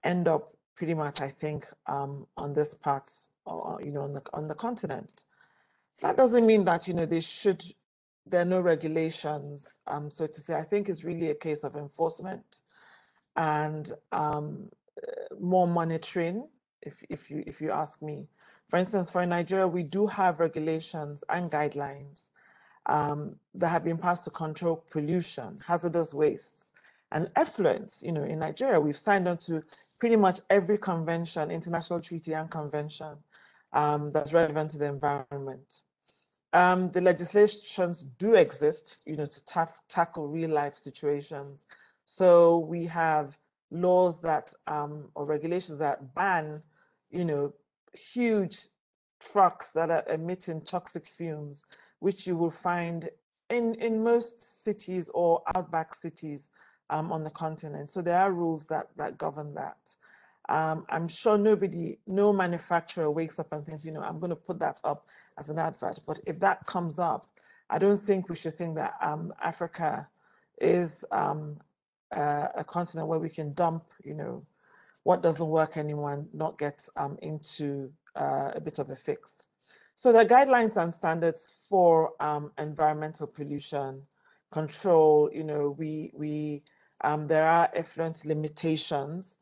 end up pretty much, I think, on this part, or you know, on the on the continent. That doesn't mean that you know they should there are no regulations, um, so to say. I think it's really a case of enforcement and um, uh, more monitoring, if, if, you, if you ask me. For instance, for Nigeria, we do have regulations and guidelines um, that have been passed to control pollution, hazardous wastes, and effluents. You know, in Nigeria, we've signed on to pretty much every convention, international treaty and convention um, that's relevant to the environment. Um, the legislations do exist, you know, to ta tackle real life situations. So we have laws that um, or regulations that ban, you know, huge trucks that are emitting toxic fumes, which you will find in in most cities or outback cities um, on the continent. So there are rules that that govern that. Um, I'm sure nobody, no manufacturer wakes up and thinks, you know, I'm going to put that up as an advert. But if that comes up, I don't think we should think that um, Africa is um, uh, a continent where we can dump, you know, what doesn't work anymore and not get um, into uh, a bit of a fix. So the guidelines and standards for um, environmental pollution control, you know, we, we um, there are effluent limitations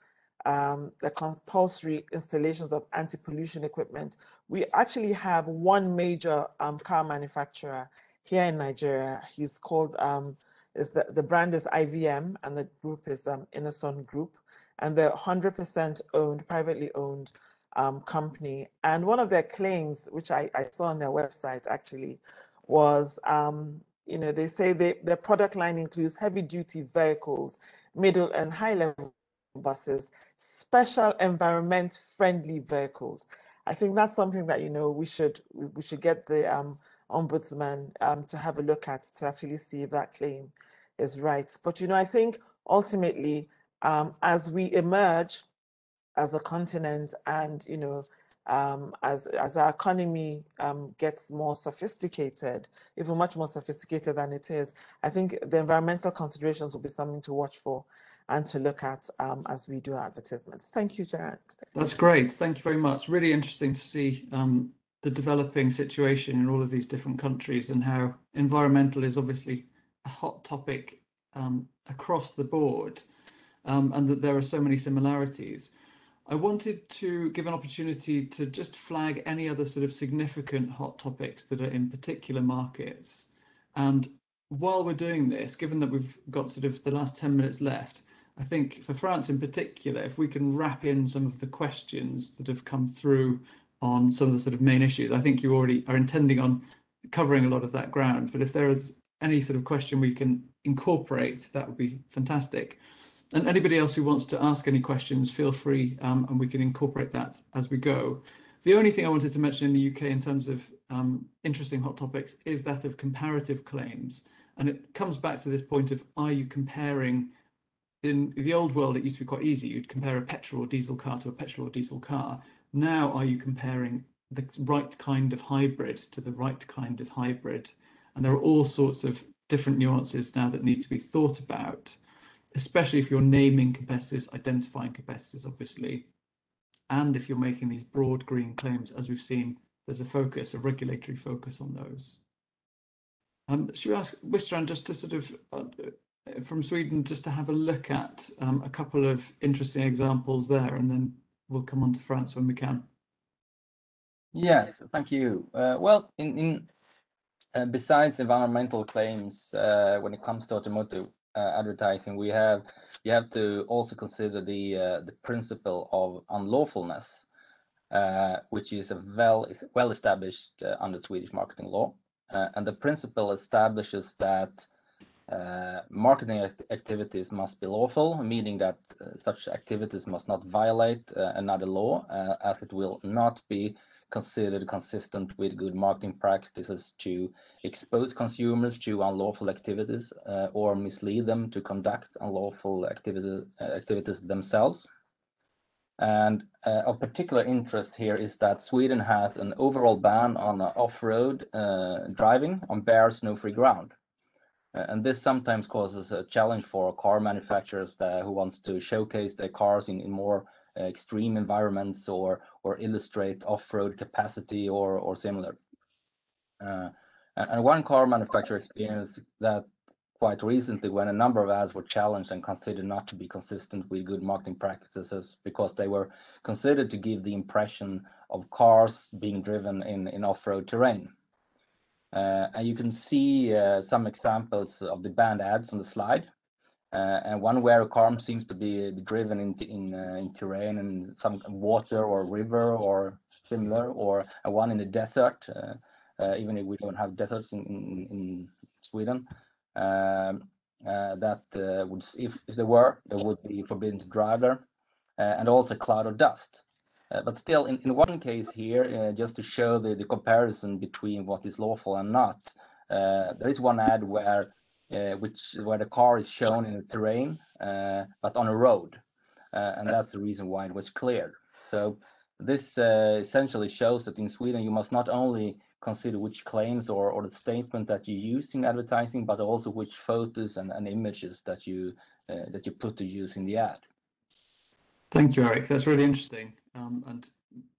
um, the compulsory installations of anti-pollution equipment. We actually have one major um, car manufacturer here in Nigeria. He's called, um, is the, the brand is IVM and the group is um, Innoson Group. And they're 100% owned, privately owned um, company. And one of their claims, which I, I saw on their website actually, was, um, you know, they say they, their product line includes heavy duty vehicles, middle and high level buses, special environment friendly vehicles. I think that's something that, you know, we should, we should get the um, ombudsman um, to have a look at to actually see if that claim is right. But, you know, I think ultimately, um, as we emerge as a continent and you know um, as as our economy um, gets more sophisticated, even much more sophisticated than it is, I think the environmental considerations will be something to watch for and to look at um, as we do advertisements. Thank you, Geraint. That's great. Thank you very much. Really interesting to see um, the developing situation in all of these different countries and how environmental is obviously a hot topic um, across the board um, and that there are so many similarities. I wanted to give an opportunity to just flag any other sort of significant hot topics that are in particular markets. And while we're doing this, given that we've got sort of the last 10 minutes left, I think for France in particular, if we can wrap in some of the questions that have come through on some of the sort of main issues, I think you already are intending on covering a lot of that ground. But if there is any sort of question we can incorporate, that would be fantastic. And anybody else who wants to ask any questions, feel free um, and we can incorporate that as we go. The only thing I wanted to mention in the UK in terms of um, interesting hot topics is that of comparative claims. And it comes back to this point of are you comparing, in the old world, it used to be quite easy. You'd compare a petrol or diesel car to a petrol or diesel car. Now, are you comparing the right kind of hybrid to the right kind of hybrid? And there are all sorts of different nuances now that need to be thought about especially if you're naming competitors, identifying competitors, obviously, and if you're making these broad green claims, as we've seen, there's a focus, a regulatory focus on those. Um, should we ask Wistrand just to sort of, uh, from Sweden, just to have a look at um, a couple of interesting examples there, and then we'll come on to France when we can. Yes, thank you. Uh, well, in, in uh, besides environmental claims, uh, when it comes to automotive, uh, advertising, we have you have to also consider the uh, the principle of unlawfulness, uh, which is a well well established under Swedish marketing law, and the principle establishes that uh, marketing act activities must be lawful, meaning that such activities must not violate another law, as it will not be considered consistent with good marketing practices to expose consumers to unlawful activities uh, or mislead them to conduct unlawful activity, uh, activities themselves. And uh, of particular interest here is that Sweden has an overall ban on off-road uh, driving on bare snow-free ground. Uh, and this sometimes causes a challenge for car manufacturers that, who wants to showcase their cars in, in more uh, extreme environments or or illustrate off-road capacity or or similar. Uh, and, and, one car manufacturer experienced that quite recently when a number of ads were challenged and considered not to be consistent with good marketing practices because they were considered to give the impression of cars being driven in, in off-road terrain. Uh, and you can see uh, some examples of the banned ads on the slide. Uh, and one where a car seems to be driven in in, uh, in terrain and some water or river or similar, or one in the desert. Uh, uh, even if we don't have deserts in in, in Sweden, um, uh, that uh, would if if there were, there would be forbidden to drive there, and also cloud of dust. But still, in, in one case here, just to show the, the comparison between what is lawful and not, there is one ad where uh, which where the car is shown in the terrain, uh, but on a road, uh, and that's the reason why it was cleared. So this essentially shows that in Sweden you must not only consider which claims or, or the statement that you use in advertising, but also which photos and, and images that you uh, that you put to use in the ad. Thank you, Erik. That's really interesting um, and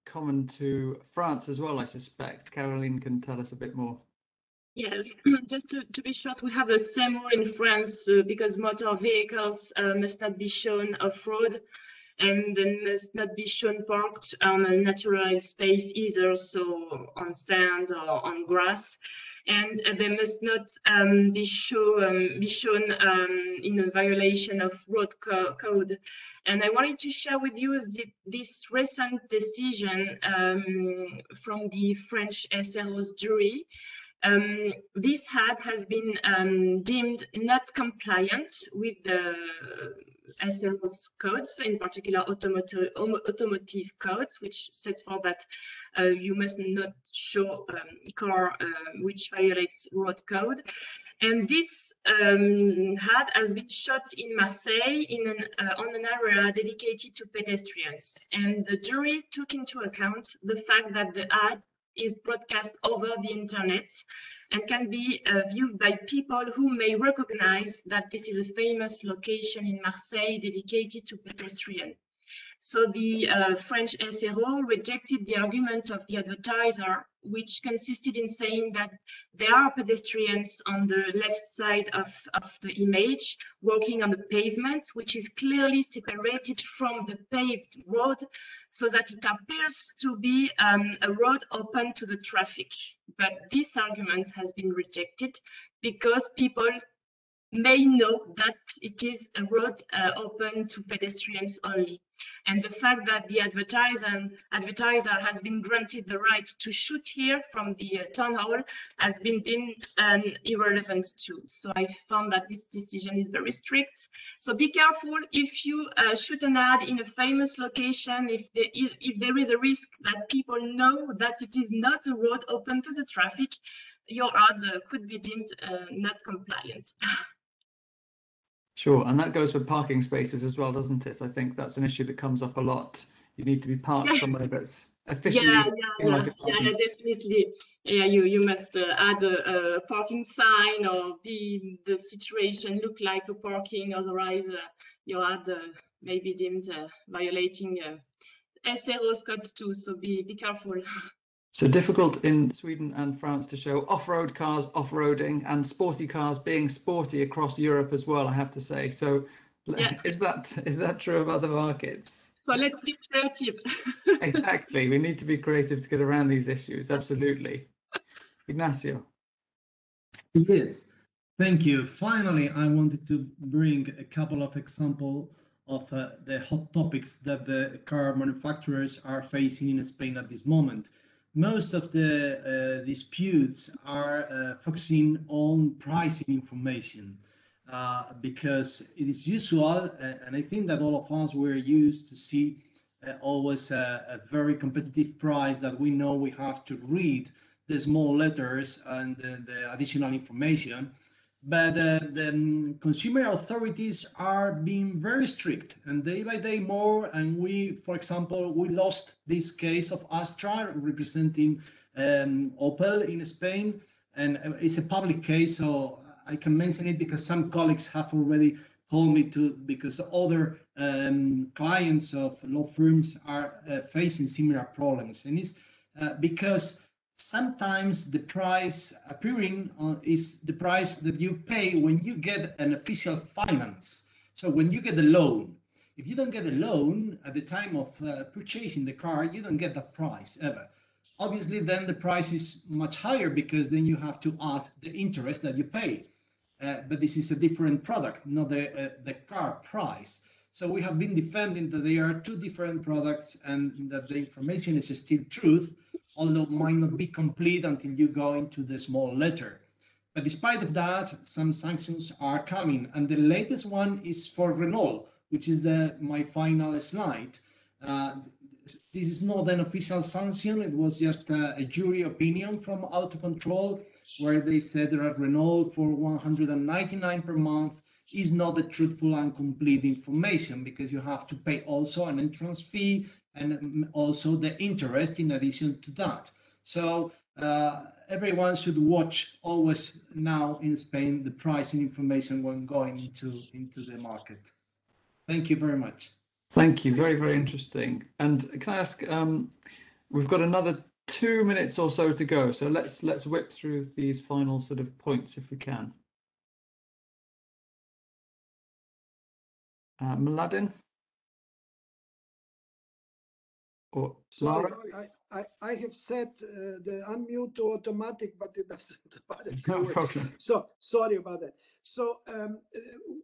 common to France as well, I suspect. Caroline can tell us a bit more. Yes, just to, to be short, we have the same rule in France uh, because motor vehicles uh, must not be shown off-road. And they must not be shown parked on a natural space either, so on sand or on grass. And they must not um, be, show, um, be shown um, in a violation of road co code. And I wanted to share with you the, this recent decision um, from the French SRO's jury. Um, this hat has been um, deemed not compliant with the SRO's codes, in particular automotive, automotive codes, which sets for that uh, you must not show um, car uh, which violates road code. And this um, has been shot in Marseille in an, uh, on an area dedicated to pedestrians. And the jury took into account the fact that the ad is broadcast over the internet and can be uh, viewed by people who may recognize that this is a famous location in Marseille dedicated to pedestrians. So the uh, French SRO rejected the argument of the advertiser, which consisted in saying that there are pedestrians on the left side of, of the image walking on the pavement, which is clearly separated from the paved road so that it appears to be um, a road open to the traffic. But this argument has been rejected because people may know that it is a road uh, open to pedestrians only. And the fact that the advertiser, advertiser has been granted the right to shoot here from the uh, town hall has been deemed um, irrelevant too. So I found that this decision is very strict. So be careful if you uh, shoot an ad in a famous location, if there, is, if there is a risk that people know that it is not a road open to the traffic, your ad uh, could be deemed uh, not compliant. Sure, and that goes for parking spaces as well, doesn't it? I think that's an issue that comes up a lot. You need to be parked Yeah. somewhere that's efficiently Yeah, yeah, like yeah, yeah, definitely. Yeah, you you must uh, add a, a parking sign or be the situation look like a parking, otherwise uh, your ad uh, may be deemed uh, violating uh, SRO's codes too. So be be careful. So difficult in Sweden and France to show off-road cars off-roading and sporty cars being sporty across Europe as well, I have to say. So Yeah. is that is that true of other markets? So let's be creative. Exactly. We need to be creative to get around these issues. Absolutely. Ignacio. Yes, thank you. Finally, I wanted to bring a couple of examples of uh, the hot topics that the car manufacturers are facing in Spain at this moment. Most of the uh, disputes are uh, focusing on pricing information uh, because it is usual, uh, and I think that all of us were used to see uh, always a, a very competitive price that we know we have to read the small letters and the, the additional information. But uh, the um, consumer authorities are being very strict and day by day more. And we, for example, we lost this case of Astra representing um, Opel in Spain. And uh, it's a public case, so I can mention it because some colleagues have already told me to, because other um, clients of law firms are uh, facing similar problems. And it's uh, because sometimes the price appearing uh, is the price that you pay when you get an official finance. So when you get a loan, if you don't get a loan at the time of uh, purchasing the car, you don't get that price ever. Obviously, then the price is much higher because then you have to add the interest that you pay. Uh, but this is a different product, not the uh, the car price. So we have been defending that they are two different products and that the information is still truth, although it might not be complete until you go into the small letter. But despite of that, some sanctions are coming, and the latest one is for Renault, which is the my final slide. Uh, this is not an official sanction; it was just a, a jury opinion from Autocontrol, where they said that Renault for 199 per month is not the truthful and complete information because you have to pay also an entrance fee and um, also the interest in addition to that. So uh, everyone should watch always now in Spain the pricing information when going into into the market. Thank you very much. Thank you. Very, very interesting. And can I ask, um, we've got another two minutes or so to go. So let's let's whip through these final sort of points if we can. Uh, Mladen? Or Sorry, Lara? I, I, I have set uh, the unmute to automatic, but it doesn't. but it No problem. So sorry about that. So um, uh,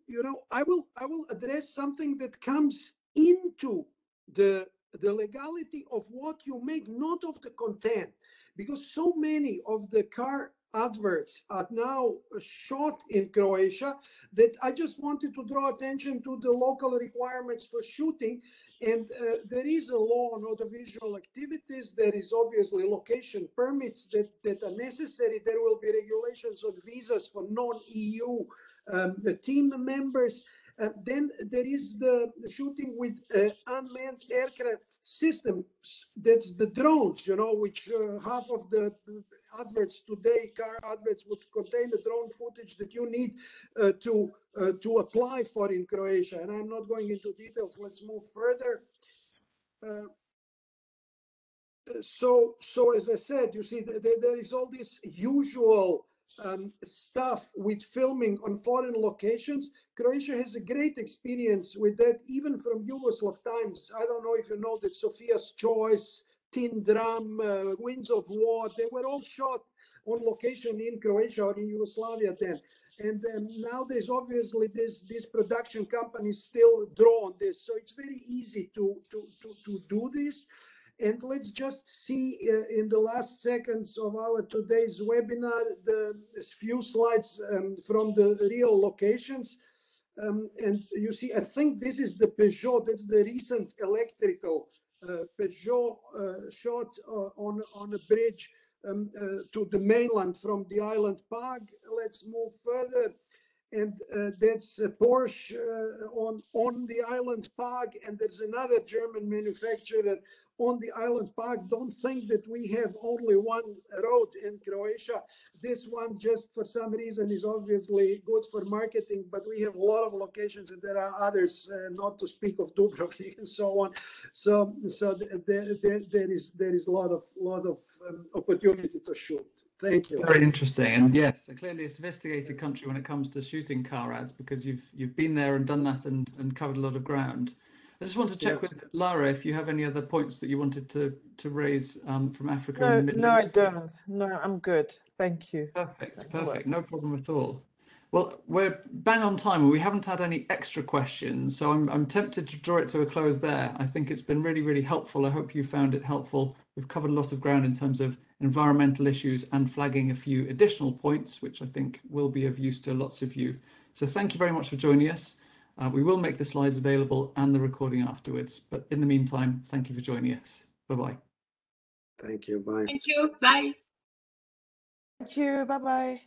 you know, I will I will address something that comes into the the legality of what you make, not of the content, because so many of the car adverts are now shot in Croatia that I just wanted to draw attention to the local requirements for shooting. And uh, there is a law on audiovisual activities. There is obviously location permits that, that are necessary. There will be regulations on visas for non-EU um, team members. Uh, then there is the, the shooting with uh, unmanned aircraft systems. That's the drones, you know, which uh, half of the adverts today, car adverts, would contain the drone footage that you need uh, to uh, to apply for in Croatia. And I'm not going into details. Let's move further. Uh, uh, so, so as I said, you see, th- th- there is all this usual um, stuff with filming on foreign locations. Croatia has a great experience with that, even from Yugoslav times. I don't know if you know that Sophie's Choice, Tin Drum, uh, Winds of War, they were all shot on location in Croatia or in Yugoslavia then. And um, nowadays, obviously, this these production companies still draw on this, so it's very easy to to to, to do this. And let's just see uh, in the last seconds of our today's webinar, the few slides um, from the real locations. Um, and you see, I think this is the Peugeot, that's the recent electrical Peugeot uh, shot uh, on, on a bridge um, uh, to the mainland from the island Pag. Let's move further. And uh, that's a Porsche uh, on, on the island Pag. And there's another German manufacturer on the island Pag. Don't think that we have only one road in Croatia. This one, just for some reason, is obviously good for marketing, but we have a lot of locations and there are others, uh, not to speak of Dubrovnik and so on. So, so there, there, there is there is a lot of lot of um, opportunity to shoot. Thank you. Very interesting, and yes, clearly a sophisticated country when it comes to shooting car ads because you've you've been there and done that and and covered a lot of ground. I just want to check Yeah. with Lara if you have any other points that you wanted to to raise um, from Africa No, and the Middle no, I don't. No, I'm good. Thank you. Perfect, That perfect, no problem at all. Well, we're bang on time and we haven't had any extra questions, so I'm, I'm tempted to draw it to a close there. I think it's been really, really helpful. I hope you found it helpful. We've covered a lot of ground in terms of environmental issues and flagging a few additional points, which I think will be of use to lots of you. So thank you very much for joining us. Uh, we will make the slides available and the recording afterwards, but in the meantime, thank you for joining us. Bye-bye. Thank you. Bye. Thank you. Bye. Thank you. Bye bye.